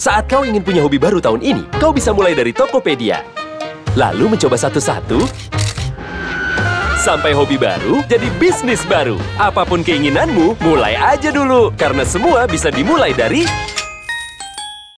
Saat kau ingin punya hobi baru tahun ini, kau bisa mulai dari Tokopedia. Lalu mencoba satu-satu, sampai hobi baru jadi bisnis baru. Apa pun keinginanmu, mulai aja dulu. Karena semua bisa dimulai dari